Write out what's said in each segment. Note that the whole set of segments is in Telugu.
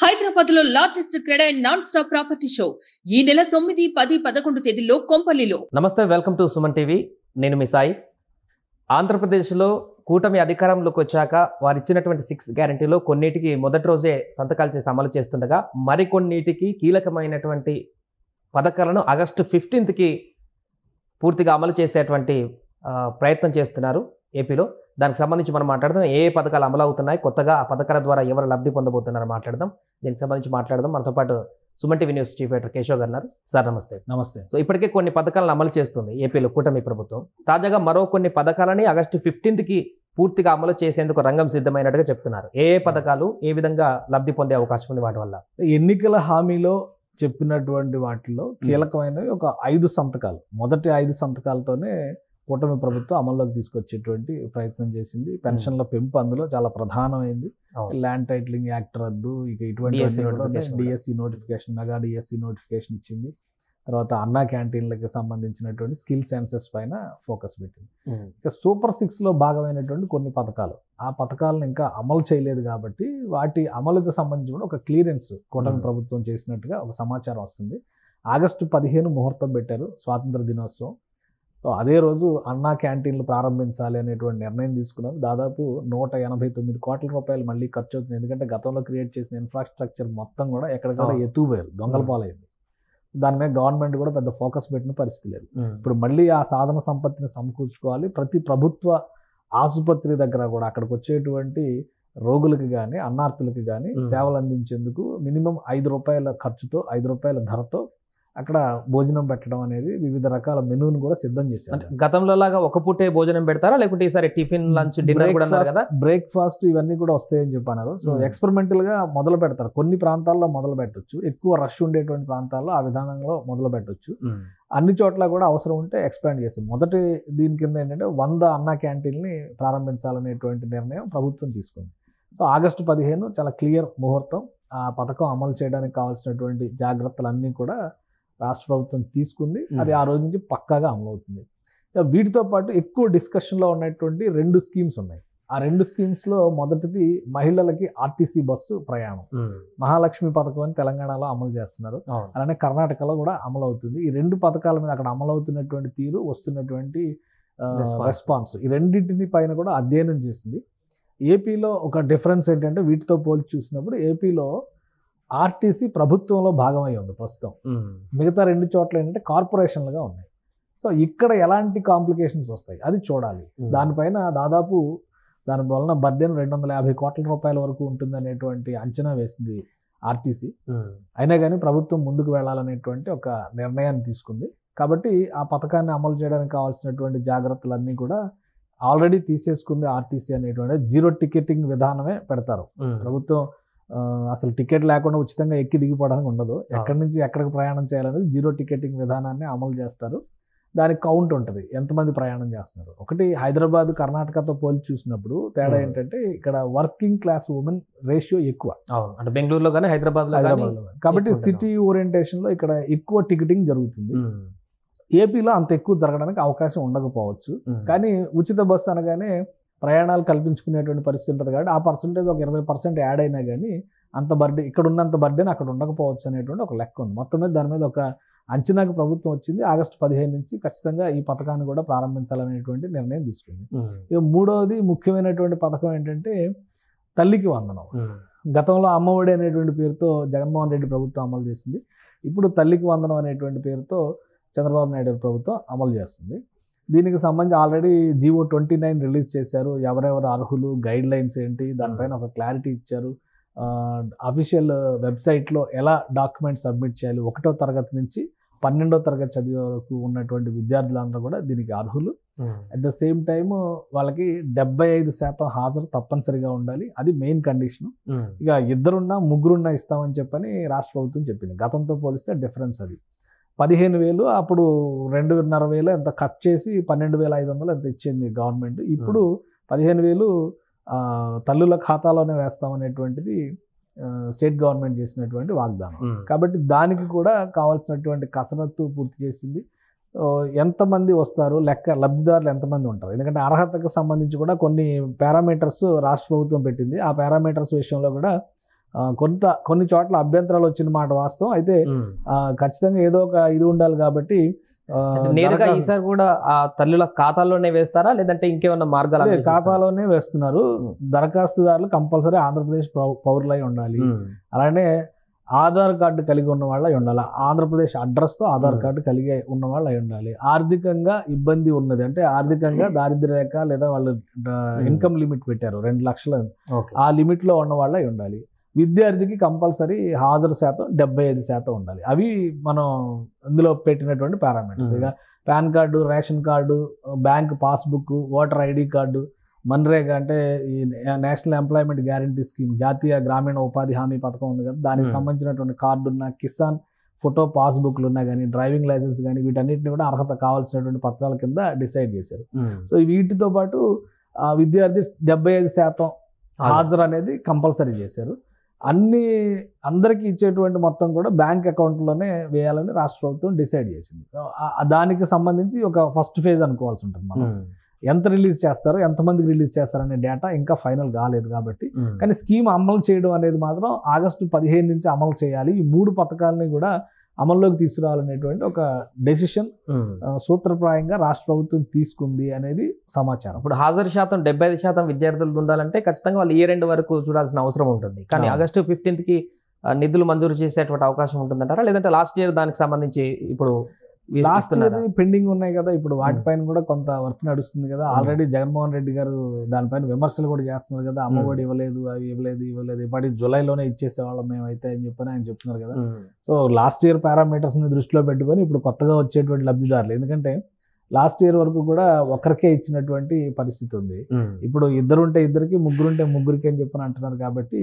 హైదరాబాద్లో largest CREDAI and non stop property show. ఈ నెల తొమ్మిది పది పదకొండు తేదీల్లో కొంపల్లిలో. నమస్తే వెల్కమ్ టు సుమన్ టీవీ. నేను మీ సాయి. ఆంధ్రప్రదేశ్లో కూటమి అధికారంలోకి వచ్చాక వారు ఇచ్చినటువంటి సిక్స్ గ్యారంటీలో కొన్నిటికి మొదటి రోజే సంతకాలు చేసి అమలు చేస్తుండగా మరికొన్నిటికి కీలకమైనటువంటి పథకాలను ఆగస్టు ఫిఫ్టీన్త్కి పూర్తిగా అమలు చేసేటువంటి ప్రయత్నం చేస్తున్నారు ఏపీలో. దానికి సంబంధించి మనం మాట్లాడదాం ఏ ఏ పథకాలు అమలు అవుతున్నాయి కొత్తగా ఆ పథకాల ద్వారా ఎవరు లబ్ధి పొందబోతున్నారో మాట్లాడదాం. దీనికి సంబంధించి మాట్లాడదాం. మనతో పాటు Suman TV news chief editor Keshav garu sir నమస్తే. నమస్తే. సో ఇప్పటికే కొన్ని పథకాలను అమలు చేస్తుంది ఏపీలో కూటమి ప్రభుత్వం. తాజాగా మరో కొన్ని పథకాలని ఆగస్టు ఫిఫ్టీన్త్కి పూర్తిగా అమలు చేసేందుకు రంగం సిద్ధమైనట్టుగా చెప్తున్నారు. ఏ ఏ పథకాలు ఏ విధంగా లబ్ధి పొందే అవకాశం ఉంది వాటి వల్ల? ఎన్నికల హామీలో చెప్పినటువంటి వాటిలో కీలకమైనవి ఒక ఐదు సంతకాలు. మొదటి ఐదు సంతకాలతోనే కూటమి ప్రభుత్వం అమల్లోకి తీసుకొచ్చేటువంటి ప్రయత్నం చేసింది. పెన్షన్ల పెంపు అందులో చాలా ప్రధానమైంది. ల్యాండ్ టైటిలింగ్ యాక్ట్ రద్దు ఇక ఇటువంటి. DSC notification mega DSC notification ఇచ్చింది. తర్వాత అన్నా క్యాంటీన్లకి సంబంధించినటువంటి స్కిల్ సెన్సెస్ పైన ఫోకస్ పెట్టింది. ఇక సూపర్ సిక్స్లో భాగమైనటువంటి కొన్ని పథకాలు. ఆ పథకాలను ఇంకా అమలు చేయలేదు కాబట్టి వాటి అమలుకు సంబంధించి కూడా ఒక క్లియరెన్స్ కూటమి. ప్రభుత్వం చేసినట్టుగా ఒక సమాచారం వస్తుంది. ఆగస్టు పదిహేను ముహూర్తం పెట్టారు. స్వాతంత్ర దినోత్సవం. సో అదే రోజు అన్నా క్యాంటీన్లు ప్రారంభించాలి అనేటువంటి నిర్ణయం తీసుకున్నారు దాదాపు నూట ఎనభై తొమ్మిది కోట్ల రూపాయలు మళ్ళీ ఖర్చు అవుతుంది ఎందుకంటే గతంలో క్రియేట్ చేసిన ఇన్ఫ్రాస్ట్రక్చర్ మొత్తం కూడా ఎక్కడికక్కడ. ఎత్తుపోయారు దొంగల. పాలైంది దాని మీద గవర్నమెంట్ కూడా పెద్ద ఫోకస్ పెట్టిన పరిస్థితి లేదు ఇప్పుడు మళ్ళీ ఆ సాధన సంపత్తిని సమకూర్చుకోవాలి ప్రతి ప్రభుత్వ ఆసుపత్రి దగ్గర కూడా అక్కడికి వచ్చేటువంటి రోగులకి కానీ అన్నార్థులకి కానీ. సేవలు అందించేందుకు మినిమం ఐదు రూపాయల ఖర్చుతో ఐదు రూపాయల ధరతో అక్కడ భోజనం పెట్టడం అనేది వివిధ రకాల మెనూని కూడా సిద్ధం అంటే చేశారు. గతంలో లాగా ఒక పూటే భోజనం పెడతారా? లేకుంటే ఈసారి టిఫిన్ లంచ్ డిన్నర్ కూడా అన్నారు కదా? బ్రేక్ఫాస్ట్ ఇవన్నీ కూడా వస్తాయని చెప్పన్నారు. సో. ఎక్స్పెరిమెంటల్గా మొదలు పెడతారు. కొన్ని ప్రాంతాల్లో మొదలు పెట్టొచ్చు. ఎక్కువ రష్ ఉండేటువంటి ప్రాంతాల్లో ఆ విధానంలో మొదలు పెట్టొచ్చు. అన్ని చోట్ల కూడా అవసరం ఉంటే ఎక్స్పాండ్ చేస్తాం మొదటి దీని కింద ఏంటంటే వంద అన్నా క్యాంటీన్ని ప్రారంభించాలనేటువంటి నిర్ణయం ప్రభుత్వం తీసుకుంది. సో ఆగస్టు పదిహేను చాలా క్లియర్ ముహూర్తం. ఆ పథకం అమలు చేయడానికి కావాల్సినటువంటి జాగ్రత్తలన్నీ కూడా రాష్ట్ర ప్రభుత్వం తీసుకుంది. అది ఆ రోజు నుంచి పక్కాగా అమలు అవుతుంది. ఇక వీటితో పాటు ఎక్కువ డిస్కషన్లో ఉన్నటువంటి రెండు స్కీమ్స్ ఉన్నాయి. ఆ రెండు స్కీమ్స్లో మొదటిది మహిళలకి ఆర్టీసీ బస్సు ప్రయాణం. మహాలక్ష్మి పథకం అని తెలంగాణలో అమలు చేస్తున్నారు. అలానే కర్ణాటకలో కూడా అమలు అవుతుంది. ఈ రెండు పథకాల మీద అక్కడ అమలు అవుతున్నటువంటి తీరు వస్తున్నటువంటి. రెస్పాన్స్ ఈ రెండింటిని పైన కూడా అధ్యయనం చేసింది. ఏపీలో ఒక డిఫరెన్స్ ఏంటంటే వీటితో పోల్చి చూసినప్పుడు ఏపీలో ఆర్టీసీ ప్రభుత్వంలో భాగమై ఉంది ప్రస్తుతం. మిగతా రెండు చోట్ల ఏంటంటే కార్పొరేషన్లుగా ఉన్నాయి. సో ఇక్కడ ఎలాంటి కాంప్లికేషన్స్ వస్తాయి? అది చూడాలి. దానిపైన దాదాపు దాని వలన బర్డెన్ రెండు వందల యాభై కోట్ల రూపాయల వరకు ఉంటుంది అనేటువంటి అంచనా వేసింది ఆర్టీసీ. అయినా కానీ ప్రభుత్వం ముందుకు వెళ్ళాలనేటువంటి ఒక నిర్ణయాన్ని తీసుకుంది. కాబట్టి ఆ పథకాన్ని అమలు చేయడానికి కావాల్సినటువంటి జాగ్రత్తలన్నీ కూడా ఆల్రెడీ తీసేసుకుంది ఆర్టీసీ అనేటువంటి జీరో టికెటింగ్ విధానమే పెడతారు. ప్రభుత్వం అసలు టికెట్ లేకుండా ఉచితంగా ఎక్కి దిగిపోవడానికి ఉండదు. ఎక్కడి నుంచి ఎక్కడికి ప్రయాణం చేయాలనేది జీరో టికెటింగ్ విధానాన్ని అమలు చేస్తారు. దానికి కౌంట్ ఉంటుంది ఎంతమంది ప్రయాణం చేస్తున్నారు. ఒకటి హైదరాబాద్ కర్ణాటకతో పోల్చి చూసినప్పుడు తేడా. ఏంటంటే ఇక్కడ వర్కింగ్ క్లాస్ ఉమెన్ రేషియో ఎక్కువ. అంటే బెంగళూరులో కానీ హైదరాబాద్ హైదరాబాద్లో కాబట్టి సిటీ ఓరియంటేషన్లో ఇక్కడ ఎక్కువ టికెటింగ్ జరుగుతుంది. ఏపీలో అంత ఎక్కువ జరగడానికి అవకాశం ఉండకపోవచ్చు. కానీ ఉచిత బస్సు అనగానే ప్రయాణాలు కల్పించుకునేటువంటి పరిస్థితి ఉంటుంది కాబట్టి ఆ పర్సంటేజ్ ఒక ఇరవై పర్సెంట్ యాడ్ అయినా కానీ అంత బర్డె ఇక్కడ ఉన్నంత బర్డెన్ అక్కడ ఉండకపోవచ్చు అనేటువంటి ఒక లెక్క ఉంది. మొత్తం మీద దాని మీద ఒక అంచనాకు ప్రభుత్వం వచ్చింది. ఆగస్టు పదిహేను నుంచి ఖచ్చితంగా ఈ పథకాన్ని కూడా ప్రారంభించాలనేటువంటి నిర్ణయం తీసుకుంది. ఇక మూడవది ముఖ్యమైనటువంటి పథకం ఏంటంటే తల్లికి వందనం. గతంలో అమ్మఒడి అనేటువంటి పేరుతో జగన్మోహన్ రెడ్డి ప్రభుత్వం అమలు చేసింది. ఇప్పుడు తల్లికి వందనం అనేటువంటి పేరుతో చంద్రబాబు నాయుడు ప్రభుత్వం అమలు చేస్తుంది. దీనికి సంబంధించి already GO twenty nine release చేశారు. ఎవరెవరు అర్హులు గైడ్ లైన్స్ ఏంటి దానిపైన ఒక క్లారిటీ ఇచ్చారు. అఫీషియల్ వెబ్సైట్లో ఎలా డాక్యుమెంట్ సబ్మిట్ చేయాలి ఒకటో తరగతి నుంచి పన్నెండో తరగతి చదివే వరకు ఉన్నటువంటి విద్యార్థులందరూ కూడా దీనికి అర్హులు. అట్ ద సేమ్ టైం వాళ్ళకి డెబ్బై ఐదు శాతం హాజరు తప్పనిసరిగా ఉండాలి. అది మెయిన్ కండిషన్ ఇక ఇద్దరున్నా ముగ్గురున్నా ఇస్తామని చెప్పని రాష్ట్ర ప్రభుత్వం చెప్పింది. గతంతో పోలిస్తే డిఫరెన్స్ అది. పదిహేను వేలు అప్పుడు రెండున్నర వేలు ఎంత కట్ చేసి పన్నెండు వేల ఐదు వందలు ఎంత ఇచ్చింది గవర్నమెంట్. ఇప్పుడు పదిహేను వేలు తల్లుల ఖాతాలోనే వేస్తామనేటువంటిది స్టేట్ గవర్నమెంట్ చేసినటువంటి వాగ్దానం. కాబట్టి దానికి కూడా కావాల్సినటువంటి కసరత్తు పూర్తి చేసింది. ఎంతమంది వస్తారు? లెక్క లబ్ధిదారులు ఎంతమంది ఉంటారు? ఎందుకంటే అర్హతకు సంబంధించి కూడా కొన్ని పారామీటర్స్ రాష్ట్ర ప్రభుత్వం పెట్టింది. ఆ పారామీటర్స్ విషయంలో కూడా కొంత కొన్ని చోట్ల అభ్యంతరాలు వచ్చిన మాట వాస్తవం. అయితే ఖచ్చితంగా ఏదో ఒక ఇది ఉండాలి కాబట్టి నేరుగా ఈసారి కూడా ఆ తల్లుల ఖాతాల్లోనే వేస్తారా? లేదంటే ఇంకేమన్నా మార్గాలు? ఖాతాలోనే వేస్తున్నారు. దరఖాస్తుదారులు కంపల్సరీ ఆంధ్రప్రదేశ్ పౌరులై ఉండాలి. అలానే ఆధార్ కార్డు కలిగి ఉన్న వాళ్ళై ఉండాలి. ఆంధ్రప్రదేశ్ అడ్రస్తో ఆధార్. కార్డు కలిగి ఉన్న వాళ్ళు అయి ఉండాలి. ఆర్థికంగా ఇబ్బంది ఉన్నది. అంటే ఆర్థికంగా దారిద్ర్య రేఖ లేదా వాళ్ళు ఇన్కమ్ లిమిట్ పెట్టారు. రెండు లక్షల ఆ లిమిట్లో ఉన్న వాళ్ళై ఉండాలి. విద్యార్థికి కంపల్సరీ హాజరు శాతం డెబ్బై ఐదు శాతం ఉండాలి అవి మనం ఇందులో పెట్టినటువంటి పారామీటర్స్. ఇక PAN card ration card bank passbook voter ID card MNREGA అంటే ఈ నేషనల్ ఎంప్లాయ్మెంట్ గ్యారంటీ స్కీమ్ జాతీయ గ్రామీణ ఉపాధి హామీ పథకం ఉంది కదా దానికి. సంబంధించినటువంటి కార్డు ఉన్న కిసాన్ ఫోటో పాస్బుక్లు ఉన్నా కానీ డ్రైవింగ్ లైసెన్స్ కానీ వీటన్నిటిని కూడా అర్హత కావాల్సినటువంటి పత్రాల కింద డిసైడ్ చేశారు. సో వీటితో పాటు ఆ విద్యార్థి డెబ్బై ఐదు శాతం హాజరు అనేది కంపల్సరీ చేశారు అన్ని అందరికీ ఇచ్చేటువంటి మొత్తం కూడా బ్యాంక్ అకౌంట్లోనే వేయాలని రాష్ట్ర ప్రభుత్వం డిసైడ్ చేసింది దానికి సంబంధించి ఒక ఫస్ట్ ఫేజ్ అనుకోవాల్సి ఉంటుంది మనం. ఎంత రిలీజ్ చేస్తారో ఎంతమందికి రిలీజ్ చేస్తారనే డేటా ఇంకా ఫైనల్ కాలేదు కాబట్టి. కానీ స్కీమ్ అమలు చేయడం అనేది మాత్రం ఆగస్టు పదిహేను నుంచి అమలు చేయాలి ఈ మూడు పథకాలని కూడా అమల్లోకి తీసుకురావాలనేటువంటి ఒక డెసిషన్. సూత్రప్రాయంగా రాష్ట్ర ప్రభుత్వం తీసుకుంది అనేది సమాచారం ఇప్పుడు హాజరు శాతం డెబ్బై ఐదు శాతం విద్యార్థులు ఉండాలంటే ఖచ్చితంగా వాళ్ళు ఇయర్ ఎండ్ వరకు చూడాల్సిన అవసరం ఉంటుంది కానీ. ఆగస్టు ఫిఫ్టీన్త్కి ఆ, నిధులు మంజూరు చేసేటువంటి అవకాశం ఉంటుందంటారా లేదంటే లాస్ట్ ఇయర్ దానికి సంబంధించి ఇప్పుడు లాస్ట్? ఇయర్ పెండింగ్ ఉన్నాయి కదా ఇప్పుడు వాటిపైన కూడా కొంత వర్క్ నడుస్తుంది కదా. ఆల్రెడీ జగన్మోహన్ రెడ్డి గారు దానిపైన విమర్శలు కూడా చేస్తున్నారు కదా. అమ్మఒడి ఇవ్వలేదు అవి ఇవ్వలేదు ఇవ్వలేదు. ఇప్పటి జూలైలోనే ఇచ్చేసేవాళ్ళం మేమైతే అని చెప్పని ఆయన చెప్తున్నారు కదా. సో లాస్ట్ ఇయర్ పారామీటర్స్ని దృష్టిలో పెట్టుకొని ఇప్పుడు కొత్తగా వచ్చేటువంటి లబ్ధిదారులు. ఎందుకంటే లాస్ట్ ఇయర్ వరకు కూడా ఒకరికే ఇచ్చినటువంటి పరిస్థితి ఉంది. ఇప్పుడు ఇద్దరుంటే ఇద్దరికి ముగ్గురుంటే ముగ్గురికి అని చెప్పని అంటున్నారు కాబట్టి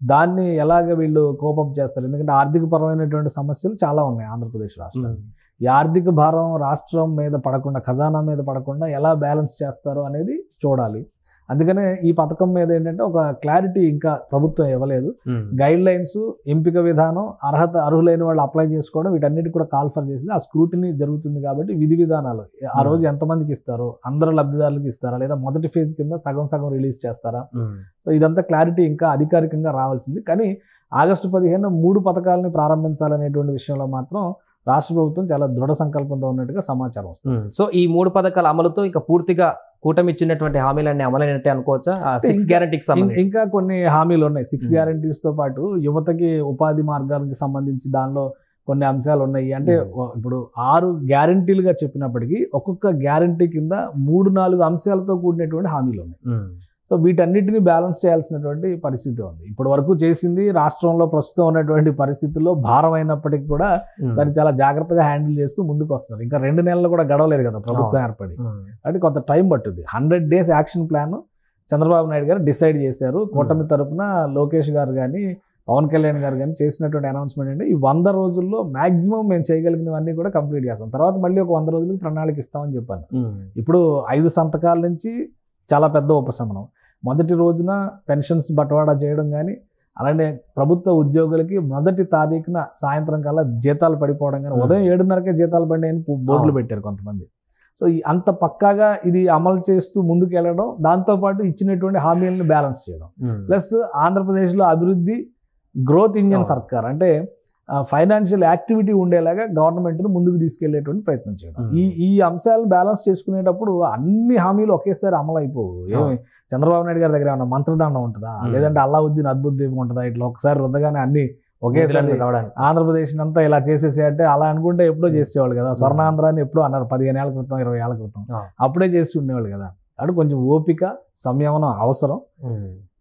దాన్ని ఎలాగ వీళ్ళు కోపం చేస్తారు? ఎందుకంటే ఆర్థిక పరమైనటువంటి సమస్యలు చాలా ఉన్నాయి ఆంధ్రప్రదేశ్ రాష్ట్రంలో ఉమ్. ఈ ఆర్థిక భారం రాష్ట్రం మీద పడకుండా ఖజానా మీద పడకుండా ఎలా బ్యాలెన్స్ చేస్తారు అనేది చూడాలి అందుకనే ఈ పథకం మీద ఏంటంటే ఒక క్లారిటీ ఇంకా ప్రభుత్వం ఇవ్వలేదు. గైడ్ లైన్స్ ఎంపిక విధానం అర్హత అర్హులైన వాళ్ళు అప్లై చేసుకోవడం వీటన్నిటి కూడా కాల్ఫర్ చేసింది ఆ స్క్రూటినీ జరుగుతుంది కాబట్టి విధి విధానాలు ఆ. రోజు ఎంతమందికి ఇస్తారు అందరు లబ్ధిదారులకు ఇస్తారా లేదా మొదటి ఫేజ్ కింద సగం సగం రిలీజ్ చేస్తారా. సో ఇదంతా క్లారిటీ ఇంకా అధికారికంగా రావాల్సింది కానీ ఆగస్టు పదిహేను మూడు పథకాలని ప్రారంభించాలనేటువంటి విషయంలో మాత్రం రాష్ట్ర ప్రభుత్వం చాలా దృఢ సంకల్పంతో ఉన్నట్టుగా సమాచారం వస్తుంది. సో ఈ మూడు పథకాల అమలుతో ఇంకా పూర్తిగా కూటమి ఇచ్చినటువంటి హామీలన్నీ అమలైనట్టే అనుకోవచ్చా? సిక్స్ గ్యారంటీకి ఇంకా కొన్ని హామీలు ఉన్నాయి. Six Hmm. గ్యారంటీస్తో పాటు యువతకి ఉపాధి మార్గాలకు సంబంధించి దానిలో కొన్ని అంశాలు ఉన్నాయి. అంటే ఇప్పుడు ఆరు గ్యారంటీలుగా చెప్పినప్పటికీ ఒక్కొక్క గ్యారంటీ కింద మూడు నాలుగు అంశాలతో కూడినటువంటి హామీలు ఉన్నాయి. సో వీటన్నిటిని బ్యాలెన్స్ చేయాల్సినటువంటి పరిస్థితి ఉంది. ఇప్పటి వరకు చేసింది రాష్ట్రంలో ప్రస్తుతం ఉన్నటువంటి పరిస్థితుల్లో భారం అయినప్పటికీ కూడా ఉమ్. దాన్ని చాలా జాగ్రత్తగా హ్యాండిల్ చేస్తూ ముందుకు వస్తున్నారు ఇంకా రెండు నెలలు కూడా గడవలేదు కదా ప్రభుత్వం ఏర్పడి. అంటే కొంత టైం పట్టుద్ది. Hundred days action plan Chandrababu Naidu garu decide చేశారు. కూటమి తరపున లోకేష్ గారు కానీ పవన్ కళ్యాణ్ గారు కానీ చేసినటువంటి అనౌన్స్మెంట్ అంటే ఈ వంద రోజుల్లో మాక్సిమం మేము చేయగలిగినవన్నీ కూడా కంప్లీట్ చేస్తాం. తర్వాత మళ్ళీ ఒక వంద రోజులకు ప్రణాళిక ఇస్తామని చెప్పాను. ఇప్పుడు ఐదు సంతకాల నుంచి చాలా పెద్ద ఉపశమనం మొదటి రోజున పెన్షన్స్ బట్వాడా చేయడం కానీ అలానే ప్రభుత్వ ఉద్యోగులకి మొదటి తారీఖున సాయంత్రం కల్లా జీతాలు పడిపోవడం కానీ. ఉదయం ఏడున్నరకే జీతాలు పడినాయని బోర్డులు. పెట్టారు కొంతమంది సో అంత పక్కాగా ఇది అమలు చేస్తూ ముందుకు వెళ్ళడం దాంతోపాటు ఇచ్చినటువంటి హామీలను బ్యాలెన్స్ చేయడం. ప్లస్ ఆంధ్రప్రదేశ్లో అభివృద్ధి గ్రోత్ ఇంజన్. సర్కార్ అంటే ఫైనాన్షియల్ యాక్టివిటీ ఉండేలాగా గవర్నమెంట్ను ముందుకు తీసుకెళ్ళేటువంటి ప్రయత్నం చేయడం. ఈ ఈ అంశాలను బ్యాలెన్స్ చేసుకునేటప్పుడు అన్ని హామీలు ఒకేసారి అమలు అయిపోవు ఏమి. చంద్రబాబు నాయుడు గారి దగ్గర ఏమన్నా మంత్రదండం ఉంటుందా. లేదంటే అల్లావుద్దీన్ అద్భుత దీపం ఉంటుందా ఇట్లా ఒకసారి రుద్దగానే అన్ని ఒకేసారి ఆంధ్రప్రదేశ్ అంతా ఇలా చేసేసి అంటే అలా అనుకుంటే ఎప్పుడో. చేసేవాళ్ళు కదా స్వర్ణాంధ్రాన్ని ఎప్పుడో అన్నారు పదిహేను ఏళ్ళ క్రితం ఇరవై ఏళ్ళ క్రితం. అప్పుడే చేసి ఉండేవాళ్ళు కదా అంటే కొంచెం ఓపిక సంయమనం అవసరం.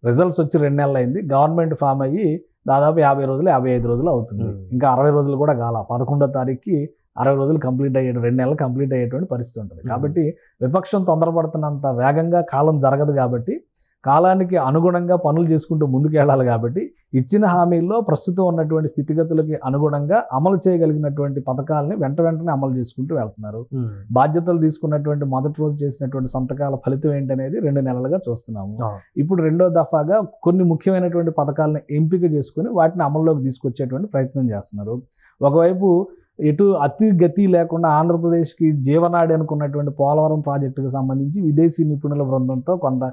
రిజల్ట్స్ వచ్చి రెండు నెలలు అయింది గవర్నమెంట్ ఫామ్ అయ్యి దాదాపు యాభై రోజులు యాభై ఐదు రోజులు అవుతుంది. ఇంకా అరవై రోజులు కూడా కాల పదకొండో తారీఖుకి అరవై రోజులు కంప్లీట్ అయ్యే రెండు నెలలు కంప్లీట్ అయ్యేటువంటి పరిస్థితి ఉంటుంది. కాబట్టి విపక్షం తొందరపడుతున్నంత వేగంగా కాలం జరగదు కాబట్టి కాలానికి అనుగుణంగా పనులు చేసుకుంటూ ముందుకు వెళ్ళాలి కాబట్టి ఇచ్చిన హామీల్లో ప్రస్తుతం ఉన్నటువంటి స్థితిగతులకి అనుగుణంగా అమలు చేయగలిగినటువంటి పథకాలని వెంట వెంటనే అమలు చేసుకుంటూ వెళ్తున్నారు. బాధ్యతలు తీసుకున్నటువంటి మొదటి రోజు చేసినటువంటి సంతకాల ఫలితం ఏంటనేది రెండు నెలలుగా చూస్తున్నాము. ఇప్పుడు రెండో దఫాగా కొన్ని ముఖ్యమైనటువంటి పథకాలను ఎంపిక చేసుకుని వాటిని అమల్లోకి తీసుకొచ్చేటువంటి ప్రయత్నం చేస్తున్నారు ఒకవైపు ఎటు అతి గతి లేకుండా ఆంధ్రప్రదేశ్కి జీవనాడి అనుకున్నటువంటి పోలవరం ప్రాజెక్టుకు సంబంధించి విదేశీ నిపుణుల బృందంతో కొంత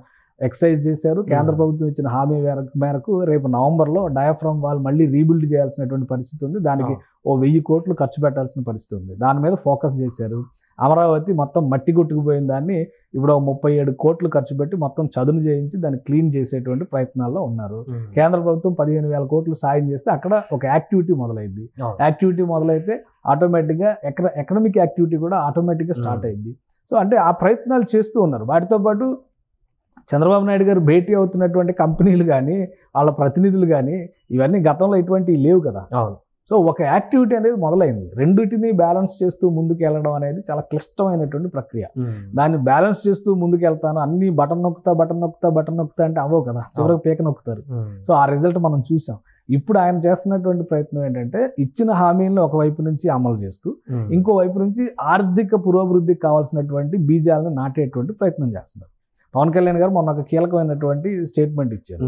ఎక్సైజ్ చేశారు. కేంద్ర. ప్రభుత్వం ఇచ్చిన హామీ మేర- మేరకు రేపు నవంబర్లో డయాఫ్రమ్ వాల్ మళ్ళీ రీబిల్డ్ చేయాల్సినటువంటి పరిస్థితి ఉంది. దానికి ఓ వెయ్యి కోట్లు ఖర్చు పెట్టాల్సిన పరిస్థితి ఉంది. దాని మీద ఫోకస్ చేశారు. అమరావతి మొత్తం మట్టి కొట్టుకుపోయిన దాన్ని ఇప్పుడు ముప్పై ఏడు కోట్లు ఖర్చు పెట్టి మొత్తం చదును చేయించి దాన్ని క్లీన్ చేసేటువంటి ప్రయత్నాల్లో ఉన్నారు. కేంద్ర ప్రభుత్వం పదిహేను వేల కోట్లు సాయం చేస్తే అక్కడ ఒక యాక్టివిటీ మొదలైంది. యాక్టివిటీ మొదలైతే ఆటోమేటిక్గా ఎకనామిక్ యాక్టివిటీ కూడా ఆటోమేటిక్గా స్టార్ట్. అయింది సో అంటే ఆ ప్రయత్నాలు చేస్తూ ఉన్నారు. వాటితో పాటు చంద్రబాబు నాయుడు గారు భేటీ అవుతున్నటువంటి కంపెనీలు కానీ వాళ్ళ ప్రతినిధులు కానీ ఇవన్నీ గతంలో ఇటువంటివి లేవు కదా. అవును. సో ఒక యాక్టివిటీ అనేది మొదలైంది. రెండింటిని బ్యాలెన్స్ చేస్తూ ముందుకు వెళ్ళడం అనేది చాలా క్లిష్టమైనటువంటి ప్రక్రియ. దాన్ని బ్యాలెన్స్ చేస్తూ ముందుకు వెళ్తాను అన్ని బటన్ నొక్కుతా బటన్ నొక్కుతా బటన్ నొక్కుతా అంటే అవ్వవు కదా. చివరికి పీక నొక్కుతారు. సో ఆ రిజల్ట్ మనం చూసాం. ఇప్పుడు ఆయన చేస్తున్నటువంటి ప్రయత్నం ఏంటంటే ఇచ్చిన హామీలను ఒకవైపు నుంచి అమలు చేస్తూ ఉమ్. ఇంకో వైపు నుంచి ఆర్థిక పురోభివృద్ధికి కావాల్సినటువంటి బీజాలను నాటేటువంటి ప్రయత్నం చేస్తున్నారు. పవన్ కళ్యాణ్ గారు మొన్న ఒక కీలకమైనటువంటి స్టేట్మెంట్ ఇచ్చారు.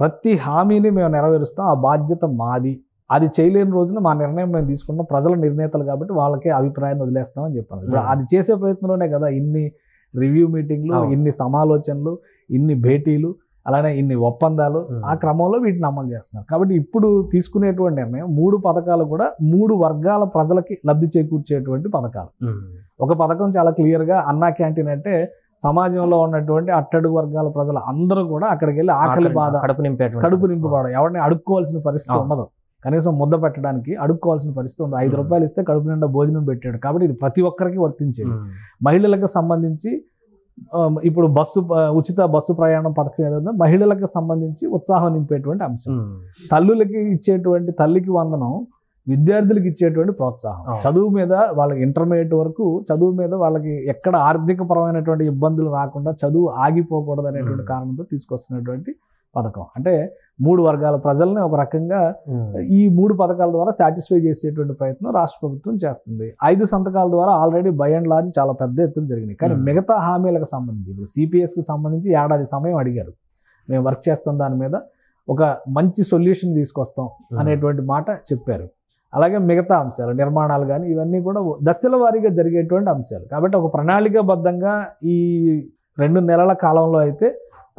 ప్రతి హామీని మేము నెరవేరుస్తాం ఆ బాధ్యత మాది అది చేయలేని రోజున మా నిర్ణయం మేము తీసుకున్నాం ప్రజల నిర్ణేతలు కాబట్టి వాళ్ళకే అభిప్రాయాన్ని వదిలేస్తామని చెప్పాను ఇప్పుడు. అది చేసే ప్రయత్నంలోనే కదా ఇన్ని రివ్యూ మీటింగ్లు. ఇన్ని సమాలోచనలు ఇన్ని భేటీలు అలానే ఇన్ని ఒప్పందాలు. ఆ క్రమంలో వీటిని అమలు చేస్తున్నారు కాబట్టి ఇప్పుడు తీసుకునేటువంటి నిర్ణయం మూడు పథకాలు కూడా మూడు వర్గాల ప్రజలకి లబ్ధి చేకూర్చేటువంటి పథకాలు. ఒక పథకం చాలా క్లియర్గా అన్నా క్యాంటీన్ అంటే సమాజంలో ఉన్నటువంటి అట్టడుగు వర్గాల ప్రజలు అందరూ కూడా అక్కడికి వెళ్ళి ఆకలి బాధ కడుపు నింపేటువంటి కడుపు నింపుకోవడం ఎవరిని అడుక్కోవాల్సిన పరిస్థితి. ఉండదు కనీసం ముద్ద పెట్టడానికి అడుక్కోవాల్సిన పరిస్థితి ఉండదు ఐదు. రూపాయలు ఇస్తే కడుపు నిండా భోజనం పెట్టాడు కాబట్టి ఇది ప్రతి ఒక్కరికి వర్తించేది. మహిళలకు సంబంధించి ఇప్పుడు బస్సు ఉచిత బస్సు ప్రయాణం పథకం ఏదైనా మహిళలకు సంబంధించి ఉత్సాహం నింపేటువంటి అంశం. తల్లులకి ఇచ్చేటువంటి తల్లికి వందనం విద్యార్థులకు ఇచ్చేటువంటి ప్రోత్సాహం. చదువు మీద వాళ్ళకి ఇంటర్మీడియట్ వరకు చదువు మీద వాళ్ళకి ఎక్కడ ఆర్థిక పరమైనటువంటి ఇబ్బందులు రాకుండా చదువు ఆగిపోకూడదు అనేటువంటి. కారణంతో తీసుకొస్తున్నటువంటి పథకం అంటే మూడు వర్గాల ప్రజల్ని ఒక రకంగా. ఈ మూడు పథకాల ద్వారా సాటిస్ఫై చేసేటువంటి ప్రయత్నం రాష్ట్ర ప్రభుత్వం చేస్తుంది ఐదు సంతకాల ద్వారా ఆల్రెడీ బై అండ్ లార్జ్ చాలా పెద్ద ఎత్తున జరిగినాయి కానీ. మిగతా హామీలకు సంబంధించి ఇప్పుడు సిపిఎస్కి సంబంధించి ఏడాది సమయం అడిగారు మేము వర్క్ చేస్తాం దాని మీద ఒక మంచి సొల్యూషన్ తీసుకొస్తాం. అనేటువంటి మాట చెప్పారు అలాగే మిగతా అంశాలు నిర్మాణాలు కానీ ఇవన్నీ కూడా దశల వారీగా జరిగేటువంటి అంశాలు. కాబట్టి ఒక ప్రణాళికాబద్ధంగా ఈ రెండు నెలల కాలంలో అయితే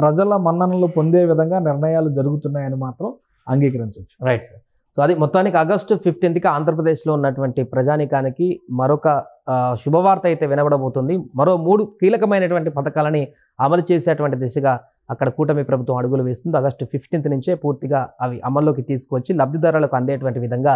ప్రజల మన్ననలు పొందే విధంగా నిర్ణయాలు జరుగుతున్నాయని మాత్రం అంగీకరించవచ్చు. Right sir. సో అది మొత్తానికి ఆగస్టు ఫిఫ్టీన్త్కి ఆంధ్రప్రదేశ్లో ఉన్నటువంటి ప్రజానికానికి మరొక శుభవార్త అయితే వినబడబోతుంది. మరో మూడు కీలకమైనటువంటి పథకాలని అమలు చేసేటువంటి దిశగా అక్కడ కూటమి ప్రభుత్వం అడుగులు వేస్తుంది. ఆగస్టు ఫిఫ్టీన్త్ నుంచే పూర్తిగా అవి అమల్లోకి తీసుకొచ్చి లబ్ధిదారులకు అందేటువంటి విధంగా